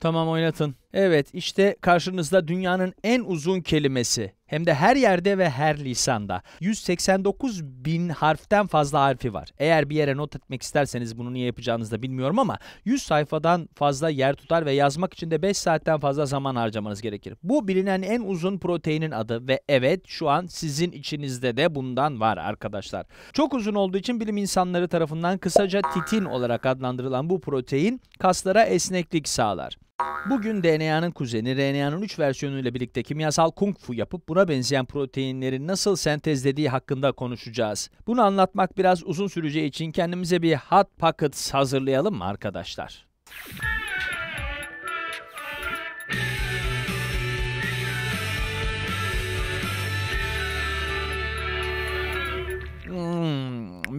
Tamam oynatın. Evet işte karşınızda dünyanın en uzun kelimesi. Hem de her yerde ve her lisanda. 189 bin harften fazla harfi var. Eğer bir yere not etmek isterseniz bunu niye yapacağınızı da bilmiyorum ama 100 sayfadan fazla yer tutar ve yazmak için de 5 saatten fazla zaman harcamanız gerekir. Bu bilinen en uzun proteinin adı ve evet şu an sizin içinizde de bundan var arkadaşlar. Çok uzun olduğu için bilim insanları tarafından kısaca titin olarak adlandırılan bu protein kaslara esneklik sağlar. Bugün DNA'nın kuzeni, RNA'nın 3 versiyonuyla birlikte kimyasal kung fu yapıp buna benzeyen proteinleri nasıl sentezlediği hakkında konuşacağız. Bunu anlatmak biraz uzun süreceği için kendimize bir hot pockets hazırlayalım mı arkadaşlar?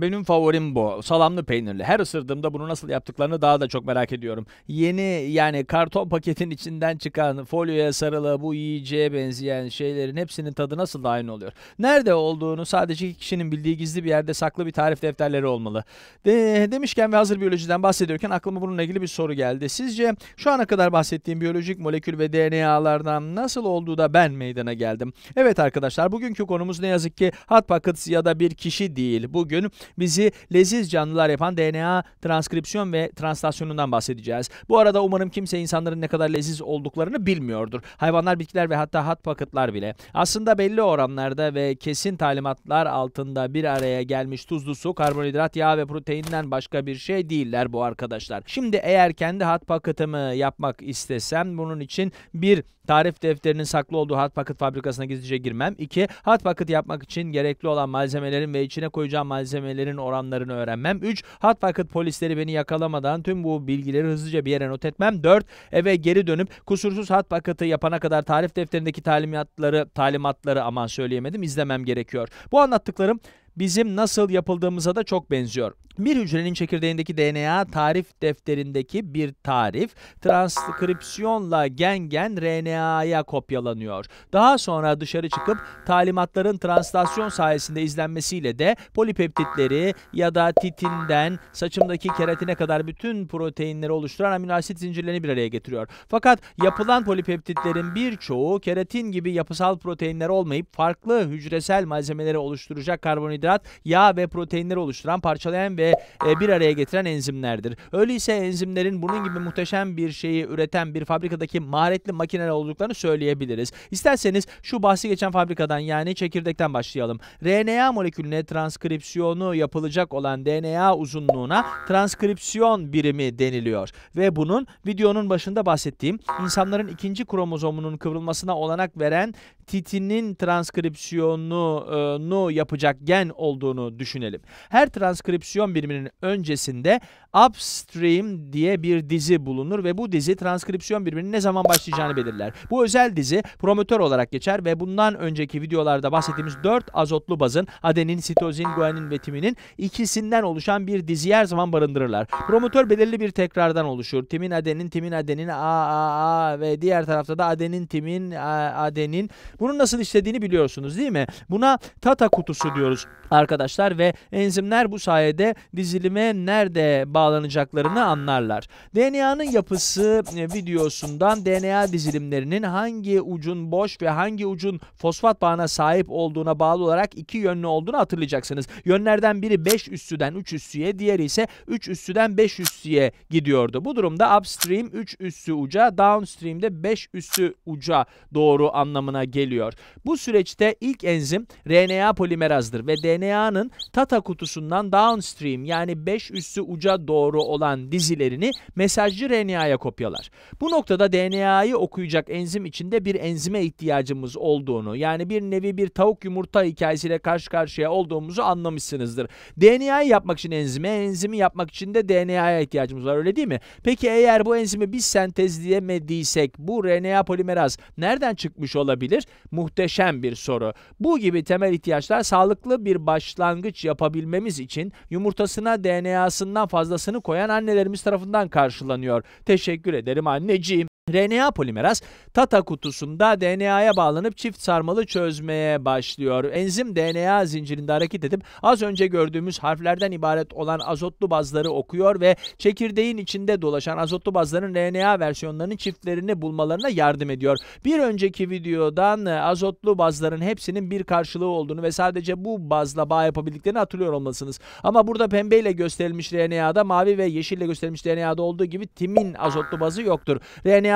Benim favorim bu. Salamlı peynirli. Her ısırdığımda bunu nasıl yaptıklarını daha da çok merak ediyorum. Yeni yani karton paketin içinden çıkan folyoya sarılı bu yiyeceğe benzeyen şeylerin hepsinin tadı nasıl da aynı oluyor. Nerede olduğunu sadece kişinin bildiği gizli bir yerde saklı bir tarif defterleri olmalı. De, demişken ve hazır biyolojiden bahsediyorken aklıma bununla ilgili bir soru geldi. Sizce şu ana kadar bahsettiğim biyolojik molekül ve DNA'lardan nasıl olduğu da ben meydana geldim? Evet arkadaşlar bugünkü konumuz ne yazık ki hot pockets ya da bir kişi değil. Bugün bizi leziz canlılar yapan DNA transkripsiyon ve translasyonundan bahsedeceğiz. Bu arada umarım kimse insanların ne kadar leziz olduklarını bilmiyordur. Hayvanlar, bitkiler ve hatta hot pocket'lar bile. Aslında belli oranlarda ve kesin talimatlar altında bir araya gelmiş tuzlu su, karbonhidrat, yağ ve proteinden başka bir şey değiller bu arkadaşlar. Şimdi eğer kendi hot pocket'ımı yapmak istesem bunun için bir tarif defterinin saklı olduğu hot pocket fabrikasına gizlice girmem. 2. Hot pocket yapmak için gerekli olan malzemelerin ve içine koyacağım malzemelerin oranlarını öğrenmem. 3. Hot pocket polisleri beni yakalamadan tüm bu bilgileri hızlıca bir yere not etmem. 4. Eve geri dönüp kusursuz hot pocket'ı yapana kadar tarif defterindeki talimatları, talimatları aman söyleyemedim izlemem gerekiyor. Bu anlattıklarım bizim nasıl yapıldığımıza da çok benziyor. Bir hücrenin çekirdeğindeki DNA tarif defterindeki bir tarif transkripsiyonla gen gen RNA'ya kopyalanıyor. Daha sonra dışarı çıkıp talimatların translasyon sayesinde izlenmesiyle de polipeptitleri ya da titinden saçımdaki keratine kadar bütün proteinleri oluşturan amino asit zincirlerini bir araya getiriyor. Fakat yapılan polipeptitlerin birçoğu keratin gibi yapısal proteinler olmayıp farklı hücresel malzemeleri oluşturacak karbonhidrat, yağ ve proteinleri oluşturan parçalayan ve e, bir araya getiren enzimlerdir. Öyleyse enzimlerin bunun gibi muhteşem bir şeyi üreten bir fabrikadaki maharetli makineler olduklarını söyleyebiliriz. İsterseniz şu bahsi geçen fabrikadan yani çekirdekten başlayalım. RNA molekülüne transkripsiyonu yapılacak olan DNA uzunluğuna transkripsiyon birimi deniliyor. Ve bunun videonun başında bahsettiğim insanların ikinci kromozomunun kıvrılmasına olanak veren titinin transkripsiyonunu yapacak gen olduğunu düşünelim. Her transkripsiyon biriminin öncesinde upstream diye bir dizi bulunur ve bu dizi transkripsiyon biriminin ne zaman başlayacağını belirler. Bu özel dizi promotör olarak geçer ve bundan önceki videolarda bahsettiğimiz 4 azotlu bazın adenin, sitozin, guanin ve timinin ikisinden oluşan bir dizi her zaman barındırırlar. Promotör belirli bir tekrardan oluşur. Timin, adenin, timin, adenin, a, a, a ve diğer tarafta da adenin, timin, a, adenin. Bunun nasıl işlediğini biliyorsunuz değil mi? Buna tata kutusu diyoruz arkadaşlar ve enzimler bu sayede dizilime nerede bağlanacaklarını anlarlar. DNA'nın yapısı e, videosundan DNA dizilimlerinin hangi ucun boş ve hangi ucun fosfat bağına sahip olduğuna bağlı olarak iki yönlü olduğunu hatırlayacaksınız. Yönlerden biri 5 üssüden 3 üssüye, diğeri ise 3 üssüden 5 üssüye gidiyordu. Bu durumda upstream 3 üssü uca, downstream'de 5 üssü uca doğru anlamına geliyor. Bu süreçte ilk enzim RNA polimerazdır ve DNA'nın tata kutusundan downstream yani 5 üssü uca doğru olan dizilerini mesajcı RNA'ya kopyalar. Bu noktada DNA'yı okuyacak enzim içinde bir enzime ihtiyacımız olduğunu yani bir nevi bir tavuk yumurta hikayesiyle karşı karşıya olduğumuzu anlamışsınızdır. DNA'yı yapmak için enzime, enzimi yapmak için de DNA'ya ihtiyacımız var öyle değil mi? Peki eğer bu enzimi biz sentezleyemediysek bu RNA polimeraz nereden çıkmış olabilir? Muhteşem bir soru. Bu gibi temel ihtiyaçlar sağlıklı bir başlangıç yapabilmemiz için yumurtasına DNA'sından fazlasını koyan annelerimiz tarafından karşılanıyor. Teşekkür ederim anneciğim. RNA polimeraz Tata kutusunda DNA'ya bağlanıp çift sarmalı çözmeye başlıyor. Enzim DNA zincirinde hareket edip az önce gördüğümüz harflerden ibaret olan azotlu bazları okuyor ve çekirdeğin içinde dolaşan azotlu bazların RNA versiyonlarının çiftlerini bulmalarına yardım ediyor. Bir önceki videodan e, azotlu bazların hepsinin bir karşılığı olduğunu ve sadece bu bazla bağ yapabildiklerini hatırlıyor olmalısınız. Ama burada pembeyle gösterilmiş RNA'da mavi ve yeşille gösterilmiş RNA'da olduğu gibi timin azotlu bazı yoktur.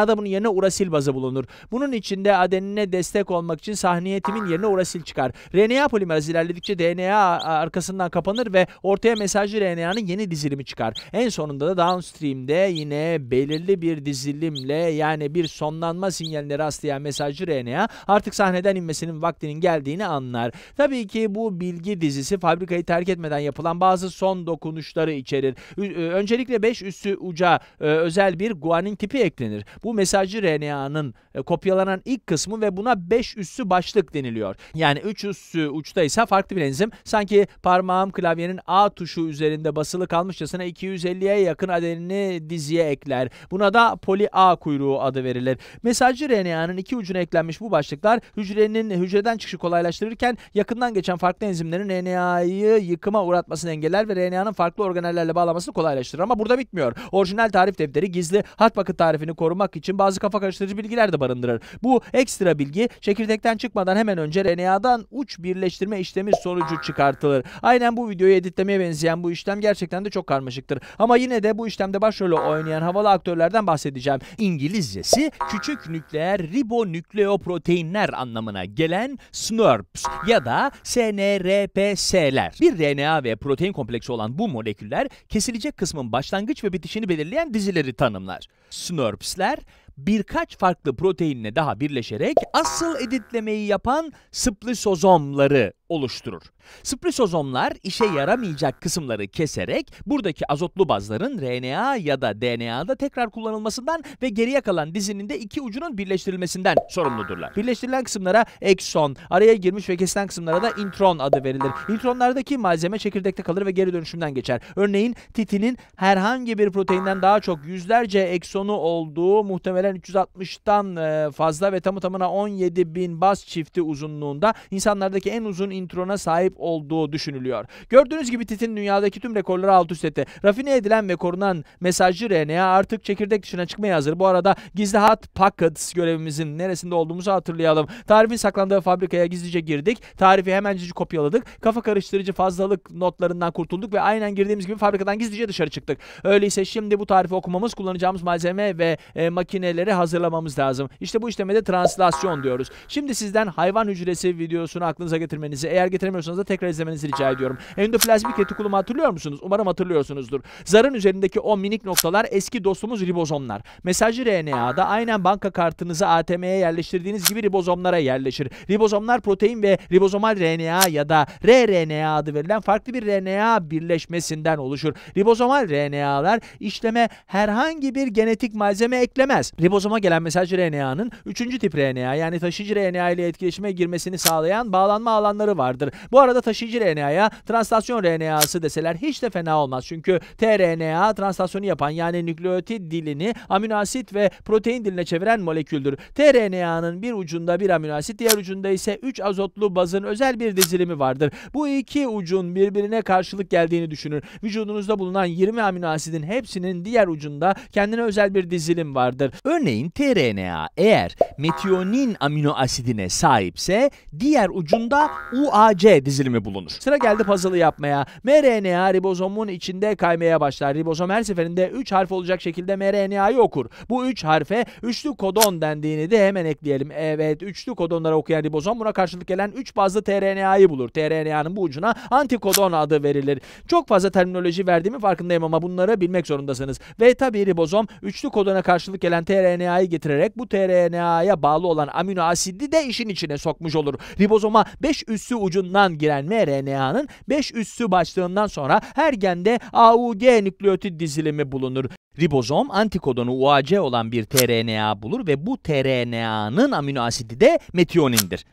RNA'da bunun yerine urasil bazı bulunur. Bunun içinde adenine destek olmak için sahneye timin yerine urasil çıkar. RNA polimeraz ilerledikçe DNA arkasından kapanır ve ortaya mesajcı RNA'nın yeni dizilimi çıkar. En sonunda da downstream'de yine belirli bir dizilimle yani bir sonlanma sinyaline rastlayan mesajcı RNA artık sahneden inmesinin vaktinin geldiğini anlar. Tabii ki bu bilgi dizisi fabrikayı terk etmeden yapılan bazı son dokunuşları içerir. Öncelikle 5 üssü uca özel bir guanin tipi eklenir. Bu mesajcı RNA'nın e, kopyalanan ilk kısmı ve buna 5 üssü başlık deniliyor. Yani 3 üssü uçta ise farklı bir enzim. Sanki parmağım klavyenin A tuşu üzerinde basılı kalmışçasına 250'ye yakın adenini diziye ekler. Buna da poli A kuyruğu adı verilir. Mesajcı RNA'nın iki ucuna eklenmiş bu başlıklar hücrenin hücreden çıkışı kolaylaştırırken yakından geçen farklı enzimlerin RNA'yı yıkıma uğratmasını engeller ve RNA'nın farklı organellerle bağlamasını kolaylaştırır. Ama burada bitmiyor. Orijinal tarif defteri gizli hat bakı tarifini korumak için bazı kafa karıştırıcı bilgiler de barındırır. Bu ekstra bilgi çekirdekten çıkmadan hemen önce RNA'dan uç birleştirme işlemi sonucu çıkartılır. Aynen bu videoyu editlemeye benzeyen bu işlem gerçekten de çok karmaşıktır. Ama yine de bu işlemde başrolü oynayan havalı aktörlerden bahsedeceğim. İngilizcesi küçük nükleer ribonükleoproteinler anlamına gelen SNRPs ya da SNRPS'ler. Bir RNA ve protein kompleksi olan bu moleküller kesilecek kısmın başlangıç ve bitişini belirleyen dizileri tanımlar. SNRPs'ler birkaç farklı proteinle daha birleşerek asıl editlemeyi yapan splisozomları oluşturur. Splisozomlar işe yaramayacak kısımları keserek buradaki azotlu bazların RNA ya da DNA'da tekrar kullanılmasından ve geriye kalan dizinin de iki ucunun birleştirilmesinden sorumludurlar. Birleştirilen kısımlara ekson, araya girmiş ve kesilen kısımlara da intron adı verilir. İntronlardaki malzeme çekirdekte kalır ve geri dönüşümden geçer. Örneğin titinin herhangi bir proteinden daha çok yüzlerce eksonu olduğu muhtemelen 360'tan e, fazla ve tamı tamına 17 bin baz çifti uzunluğunda insanlardaki en uzun introna sahip olduğu düşünülüyor. Gördüğünüz gibi TIT'in dünyadaki tüm rekorları alt üst etti. Rafine edilen ve korunan mesajcı RNA artık çekirdek dışına çıkmaya hazır. Bu arada gizli hat packets görevimizin neresinde olduğumuzu hatırlayalım. Tarifin saklandığı fabrikaya gizlice girdik. Tarifi hemencecik kopyaladık. Kafa karıştırıcı fazlalık notlarından kurtulduk ve aynen girdiğimiz gibi fabrikadan gizlice dışarı çıktık. Öyleyse şimdi bu tarifi okumamız, kullanacağımız malzeme ve e, makineleri hazırlamamız lazım. İşte bu işlemede translasyon diyoruz. Şimdi sizden hayvan hücresi videosunu aklınıza getirmenizi, eğer getiremiyorsanız da tekrar izlemenizi rica ediyorum. Endoplazmik retikulumu hatırlıyor musunuz? Umarım hatırlıyorsunuzdur. Zarın üzerindeki o minik noktalar eski dostumuz ribozomlar. Mesajcı RNA'da aynen banka kartınızı ATM'ye yerleştirdiğiniz gibi ribozomlara yerleşir. Ribozomlar protein ve ribozomal RNA ya da rRNA adı verilen farklı bir RNA birleşmesinden oluşur. Ribozomal RNA'lar işleme herhangi bir genetik malzeme eklemez. Ribozoma gelen mesajcı RNA'nın 3. tip RNA yani taşıyıcı RNA ile etkileşime girmesini sağlayan bağlanma alanları vardır. Bu arada taşıyıcı RNA'ya translasyon RNA'sı deseler hiç de fena olmaz. Çünkü tRNA translasyonu yapan yani nükleotit dilini amino asit ve protein diline çeviren moleküldür. tRNA'nın bir ucunda bir amino asit, diğer ucunda ise 3 azotlu bazın özel bir dizilimi vardır. Bu iki ucun birbirine karşılık geldiğini düşünün. Vücudunuzda bulunan 20 amino asidin hepsinin diğer ucunda kendine özel bir dizilim vardır. Örneğin tRNA eğer metionin amino asidine sahipse diğer ucunda UAC dizilimi bulunur. Sıra geldi puzzle'ı yapmaya. mRNA ribozomun içinde kaymaya başlar. Ribozom her seferinde 3 harf olacak şekilde mRNA'yı okur. Bu 3 harfe üçlü kodon dendiğini de hemen ekleyelim. Evet, üçlü kodonları okuyan ribozom buna karşılık gelen 3 bazlı tRNA'yı bulur. tRNA'nın bu ucuna antikodon adı verilir. Çok fazla terminoloji verdiğimi farkındayım ama bunları bilmek zorundasınız. Ve tabii ribozom üçlü kodona karşılık gelen tRNA'yı getirerek bu tRNA'ya bağlı olan amino asidi de işin içine sokmuş olur. Ribozoma 5 üssü ucundan giren mRNA'nın 5 üssü başlığından sonra her gende AUG nükleotit dizilimi bulunur. Ribozom antikodonu UAC olan bir tRNA bulur ve bu tRNA'nın amino asidi de metionindir.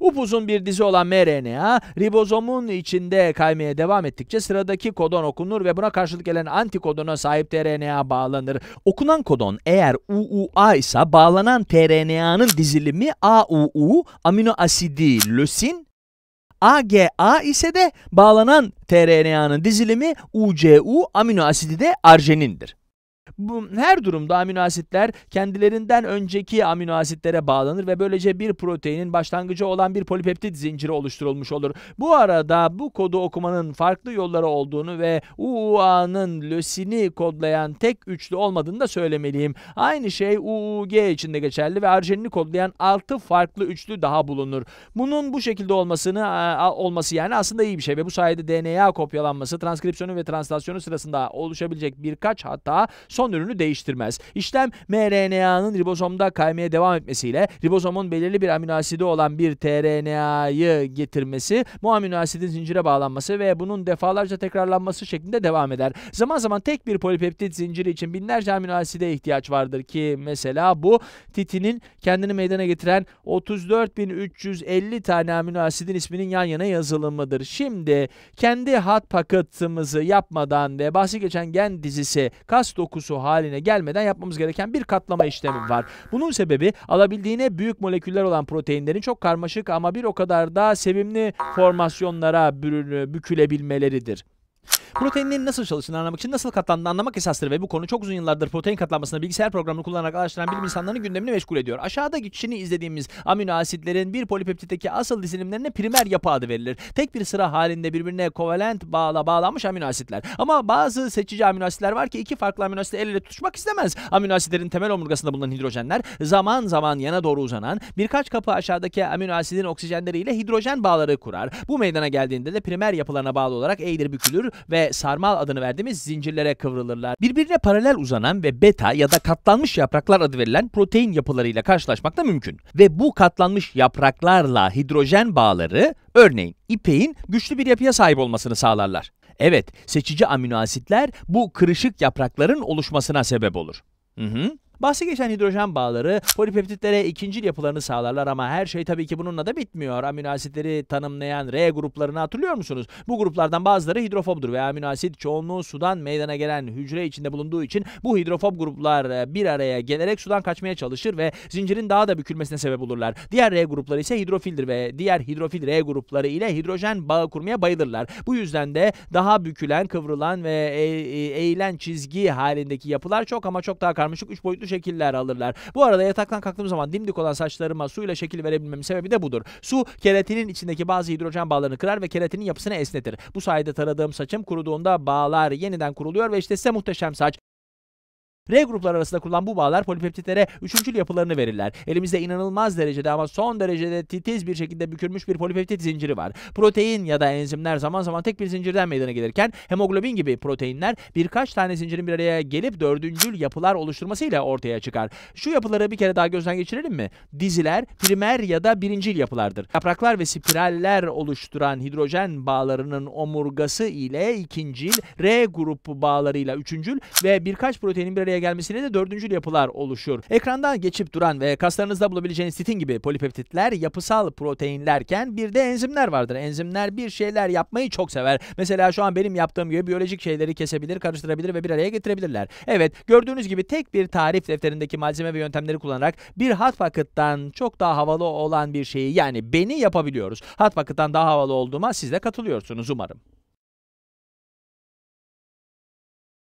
Upuzun bir dizi olan mRNA, ribozomun içinde kaymaya devam ettikçe sıradaki kodon okunur ve buna karşılık gelen antikodona sahip tRNA bağlanır. Okunan kodon eğer UUA ise bağlanan tRNA'nın dizilimi AUU, amino asidi lösin, AGA ise de bağlanan tRNA'nın dizilimi UCU, amino asidi de arjenindir. Bu, her durumda amino asitler kendilerinden önceki amino asitlere bağlanır ve böylece bir proteinin başlangıcı olan bir polipeptit zinciri oluşturulmuş olur. Bu arada bu kodu okumanın farklı yolları olduğunu ve UUA'nın lösini kodlayan tek üçlü olmadığını da söylemeliyim. Aynı şey UUG için de geçerli ve arjenini kodlayan 6 farklı üçlü daha bulunur. Bunun bu şekilde olmasını olması yani aslında iyi bir şey ve bu sayede DNA kopyalanması, transkripsiyonu ve translasyonu sırasında oluşabilecek birkaç hata son ürünü değiştirmez. İşlem mRNA'nın ribozomda kaymaya devam etmesiyle ribozomun belirli bir amino asidi olan bir tRNA'yı getirmesi, bu amino asidin zincire bağlanması ve bunun defalarca tekrarlanması şeklinde devam eder. Zaman zaman tek bir polipeptit zinciri için binlerce amino aside ihtiyaç vardır ki mesela bu titinin kendini meydana getiren 34.350 tane amino asidin isminin yan yana yazılımıdır. Şimdi kendi hat paketimizi yapmadan ve bahsi geçen gen dizisi kas dokusu dokusu haline gelmeden yapmamız gereken bir katlama işlemi var. Bunun sebebi alabildiğine büyük moleküller olan proteinlerin çok karmaşık ama bir o kadar da sevimli formasyonlara bürünü, bükülebilmeleridir. Proteinlerin nasıl çalıştığını anlamak için nasıl katlandığını anlamak esastır ve bu konu çok uzun yıllardır protein katlanmasını bilgisayar programını kullanarak araştıran bilim insanlarının gündemini meşgul ediyor. Aşağıda geçişini izlediğimiz amino asitlerin bir polipeptitteki asıl dizilimlerine primer yapı adı verilir. Tek bir sıra halinde birbirine kovalent bağla bağlanmış amino asitler. Ama bazı seçici amino asitler var ki iki farklı amino asit el ele tutuşmak istemez. Amino asitlerin temel omurgasında bulunan hidrojenler zaman zaman yana doğru uzanan birkaç kapı aşağıdaki amino asidin oksijenleriyle hidrojen bağları kurar. Bu meydana geldiğinde de primer yapılarına bağlı olarak eğilir bükülür ve sarmal adını verdiğimiz zincirlere kıvrılırlar. Birbirine paralel uzanan ve beta ya da katlanmış yapraklar adı verilen protein yapılarıyla karşılaşmak da mümkün. Ve bu katlanmış yapraklarla hidrojen bağları örneğin ipeğin güçlü bir yapıya sahip olmasını sağlarlar. Evet, seçici amino asitler bu kırışık yaprakların oluşmasına sebep olur. Hı hı. Bahsi geçen hidrojen bağları polipeptitlere ikincil yapılarını sağlarlar ama her şey tabii ki bununla da bitmiyor. Amino asitleri tanımlayan R gruplarını hatırlıyor musunuz? Bu gruplardan bazıları hidrofobdur ve amino asit çoğunluğu sudan meydana gelen hücre içinde bulunduğu için bu hidrofob gruplar e, bir araya gelerek sudan kaçmaya çalışır ve zincirin daha da bükülmesine sebep olurlar. Diğer R grupları ise hidrofildir ve diğer hidrofil R grupları ile hidrojen bağı kurmaya bayılırlar. Bu yüzden de daha bükülen, kıvrılan ve e, e, eğilen çizgi halindeki yapılar çok ama çok daha karmaşık 3 boyutlu şekiller alırlar. Bu arada yataktan kalktığım zaman dimdik olan saçlarıma suyla şekil verebilmemin sebebi de budur. Su keratinin içindeki bazı hidrojen bağlarını kırar ve keratinin yapısını esnetir. Bu sayede taradığım saçım kuruduğunda bağlar yeniden kuruluyor ve işte size muhteşem saç. R gruplar arasında kurulan bu bağlar polipeptitlere üçüncül yapılarını verirler. Elimizde inanılmaz derecede ama son derecede titiz bir şekilde bükülmüş bir polipeptit zinciri var. Protein ya da enzimler zaman zaman tek bir zincirden meydana gelirken hemoglobin gibi proteinler birkaç tane zincirin bir araya gelip dördüncül yapılar oluşturmasıyla ortaya çıkar. Şu yapıları bir kere daha gözden geçirelim mi? Diziler primer ya da birincil yapılardır. Yapraklar ve spiraller oluşturan hidrojen bağlarının omurgası ile ikincil, R grubu bağlarıyla üçüncül ve birkaç proteinin bir araya araya gelmesiyle de dördüncül yapılar oluşur. Ekranda geçip duran ve kaslarınızda bulabileceğiniz sitin gibi polipeptitler yapısal proteinlerken bir de enzimler vardır. Enzimler bir şeyler yapmayı çok sever. Mesela şu an benim yaptığım gibi biyolojik şeyleri kesebilir, karıştırabilir ve bir araya getirebilirler. Evet, gördüğünüz gibi tek bir tarif defterindeki malzeme ve yöntemleri kullanarak bir hot pocket'tan çok daha havalı olan bir şeyi yani beni yapabiliyoruz. Hot pocket'tan daha havalı olduğuma siz de katılıyorsunuz umarım.